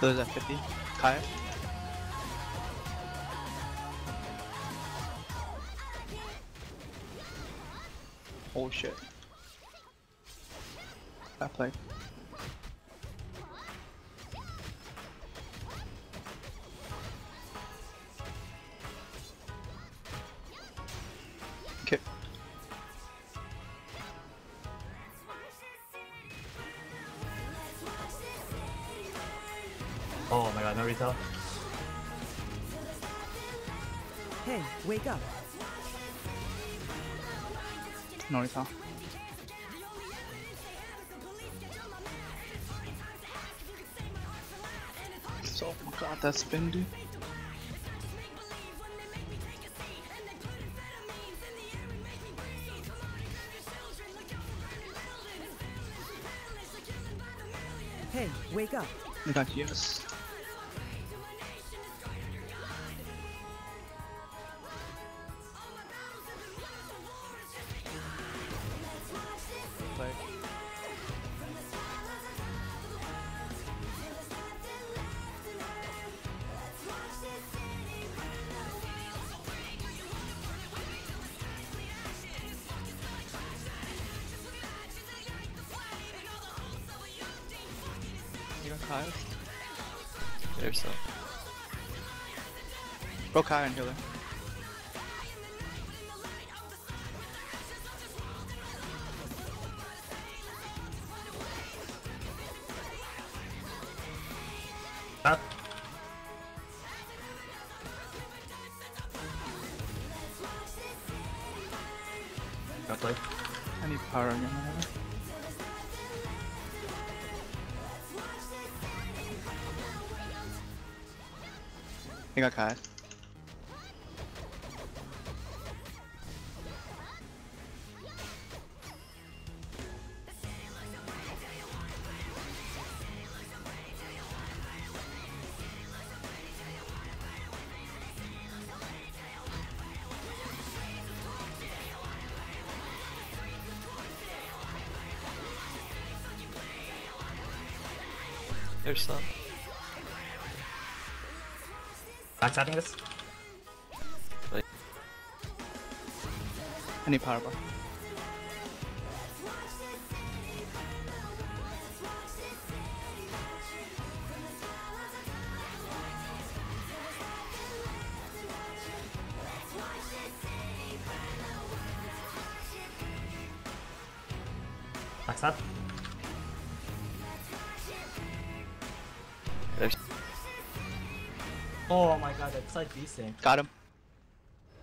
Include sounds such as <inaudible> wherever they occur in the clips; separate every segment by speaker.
Speaker 1: Those at 50. Kaia. Oh shit. That play.
Speaker 2: My god, no return.
Speaker 3: Hey, wake up.
Speaker 1: No return. So, oh my god, that spin, dude.
Speaker 3: Hey, wake up.
Speaker 1: We got yes. You got Kyle?
Speaker 4: There's some.
Speaker 1: Go Kai and healer.
Speaker 2: That. Ah. Got play.
Speaker 1: I need power again. whatever. You got Kai.
Speaker 4: There's some.
Speaker 2: Backstabbing this.
Speaker 1: I need power bar.
Speaker 2: Backstab. Oh my god, that's like decent.
Speaker 1: Got him.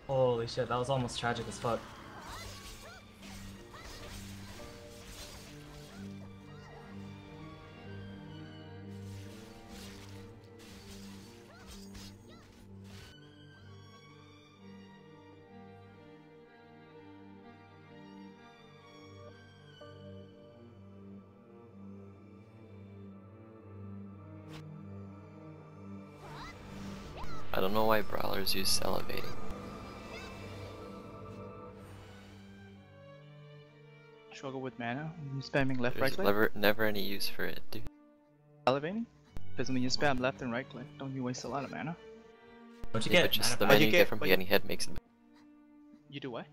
Speaker 2: Holy shit, that was almost tragic as fuck.
Speaker 4: I don't know why brawlers use salivating.
Speaker 1: Struggle with mana. You spamming left, right
Speaker 4: There's
Speaker 1: click.
Speaker 4: never never any use for it, dude.
Speaker 1: Elevating. Because when you spam left and right click, don't you waste a lot of mana?
Speaker 2: Don't you
Speaker 4: Yeah,
Speaker 2: get
Speaker 4: just the
Speaker 2: mana
Speaker 1: But
Speaker 4: mana oh,
Speaker 1: you
Speaker 4: you
Speaker 1: get-
Speaker 4: get from
Speaker 1: but
Speaker 4: getting hit makes it.
Speaker 1: You do what?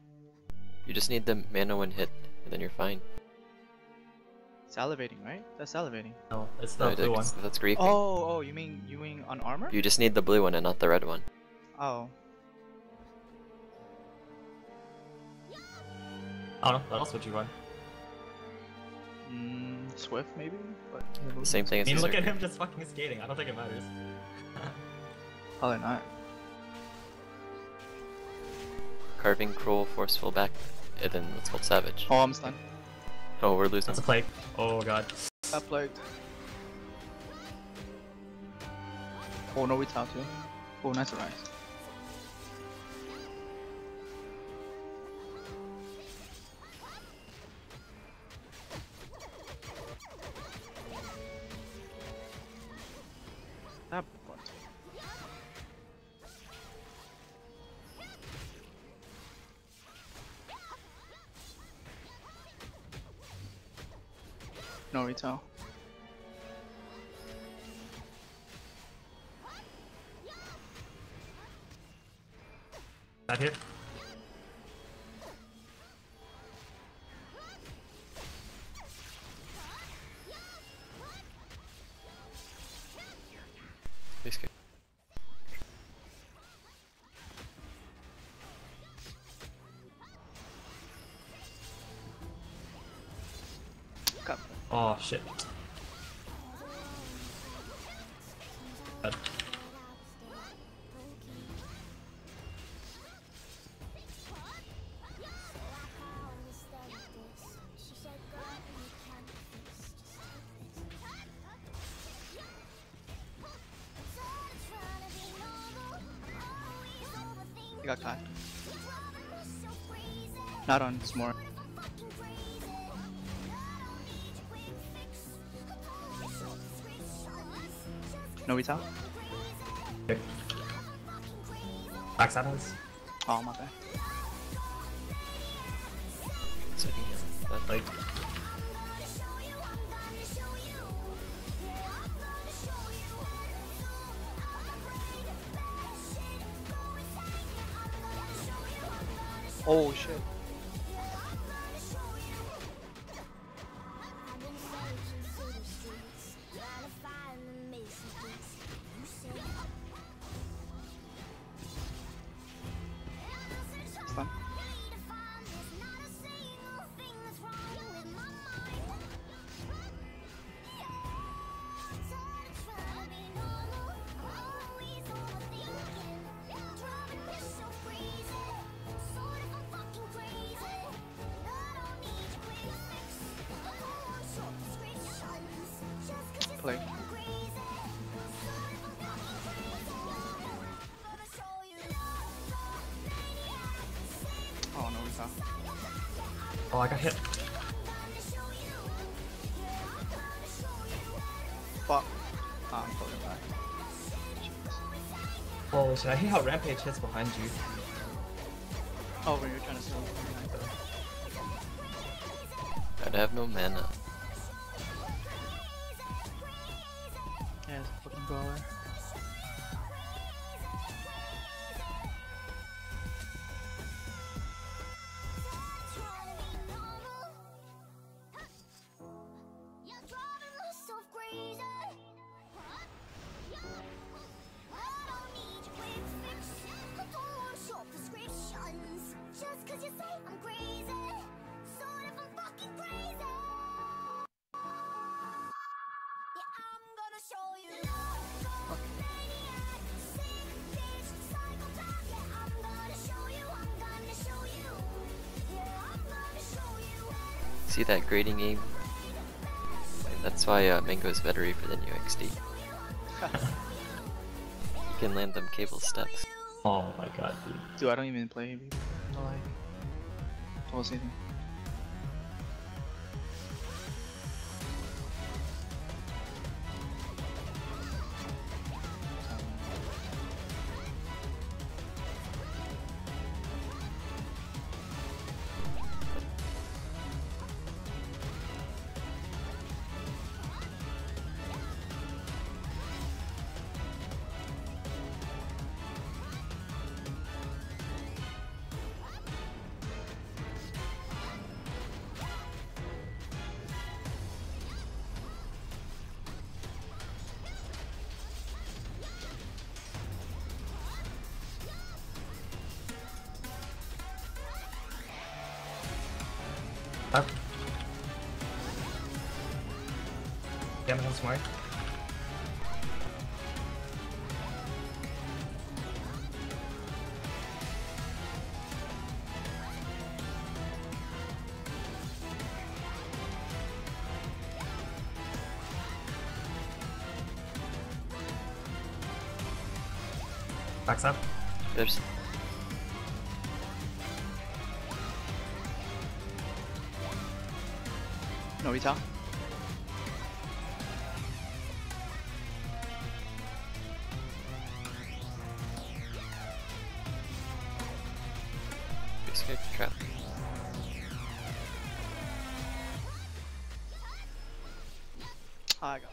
Speaker 4: You just need the mana when hit, and then you're fine.
Speaker 1: Salivating, right? That's salivating.
Speaker 2: No, it's
Speaker 4: No,
Speaker 2: the blue one.
Speaker 4: that's, that's griefing.
Speaker 1: Oh, oh, you mean you mean on armor?
Speaker 4: You just need the blue one and not the red one.
Speaker 1: Oh,
Speaker 2: I don't know, what else would you run?
Speaker 5: Mm, Swift maybe, but
Speaker 4: The same thing
Speaker 2: I
Speaker 4: as
Speaker 2: mean, look at him just fucking skating. I don't think it matters. <laughs>
Speaker 5: Probably not.
Speaker 4: Carving, cruel, forceful back, and then what's called savage.
Speaker 5: Oh, I'm stunned.
Speaker 4: Oh, we're losing.
Speaker 2: That's a plague. Oh god.
Speaker 5: Got plagued. Oh no, we top too. Oh, nice rise. No retail.
Speaker 2: That here? Oh shit. Uh.
Speaker 5: Bad. Got caught. Not on Smart. No retail?
Speaker 2: Okay. Backside has.
Speaker 5: Oh my bad.
Speaker 4: Second heal. That-
Speaker 2: Like.
Speaker 5: Oh shit. Play. Oh no retail.
Speaker 2: Oh, I got hit.
Speaker 5: Fuck. Ah, I'm floating back.
Speaker 2: Holy shit, I hate how Rampage hits behind you.
Speaker 5: Oh, when you're trying to steal from behind the-
Speaker 4: I'd have no mana. See that grading aim? That's why uh, Mango is better for than UXD. <laughs> You can land them cable steps.
Speaker 2: Oh my god, dude.
Speaker 5: Dude, I don't even play
Speaker 2: Tá? Smart. Backs up.
Speaker 5: Oops. Nobita.
Speaker 4: Escape trap.
Speaker 5: Ah, I got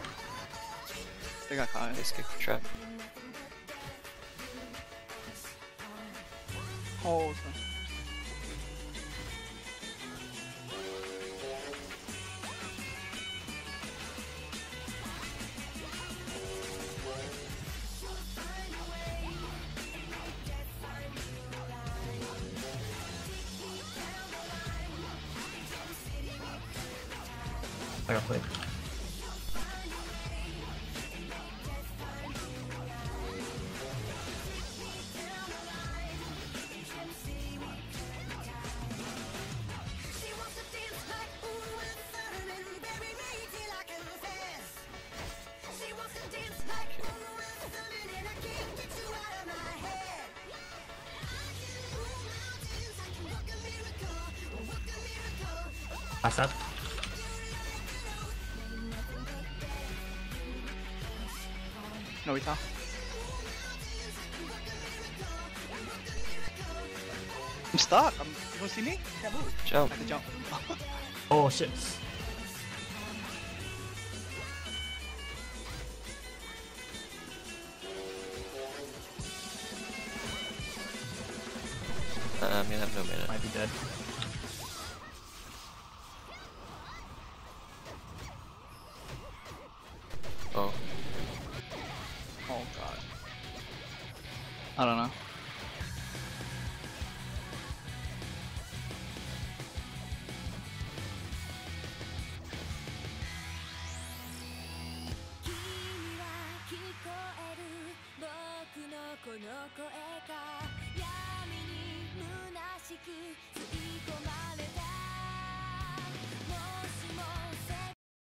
Speaker 5: They got
Speaker 2: caught.
Speaker 5: They escaped
Speaker 4: the trap.
Speaker 5: Oh,
Speaker 2: I got played.
Speaker 5: ASAP. Nobita. I'm stuck. I'm, you don't see me? Can't move.
Speaker 4: Jump.
Speaker 5: I can jump. <laughs>
Speaker 2: oh shit.
Speaker 4: Uh, I mean, I have no mana.
Speaker 2: Might be dead.
Speaker 5: I don't know.